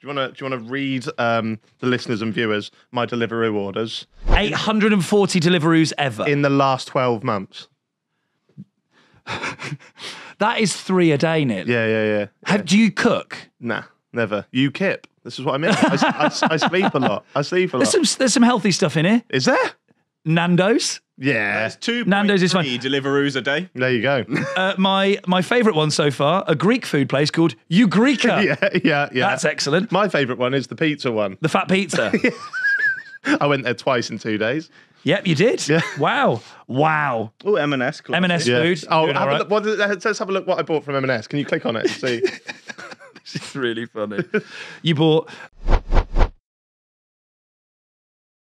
Do you want to do you want to read um, the listeners and viewers my Deliveroo orders 840 Deliveroos ever. in the last twelve months? that is three a day, Nick. Yeah, yeah, yeah. Have, do you cook? Nah, never. You kip. This is what I mean. I, I- I sleep a lot. I sleep a lot. There's some, there's some healthy stuff in here. Is there? Nando's. Yeah. That's two Nando's is fine. Deliveroos a day. There you go. Uh, my my favourite one so far, a Greek food place called Eugreka. yeah, yeah, yeah. That's excellent. My favourite one is the pizza one. The fat pizza. I went there twice in two days. yep, you did. Yeah. Wow. Wow. Oh, M&S. classic. M&S Yeah. food. Oh, Doing have all a right. look, what, let's have a look what I bought from M&S. Can you click on it and see? It's really funny. you bought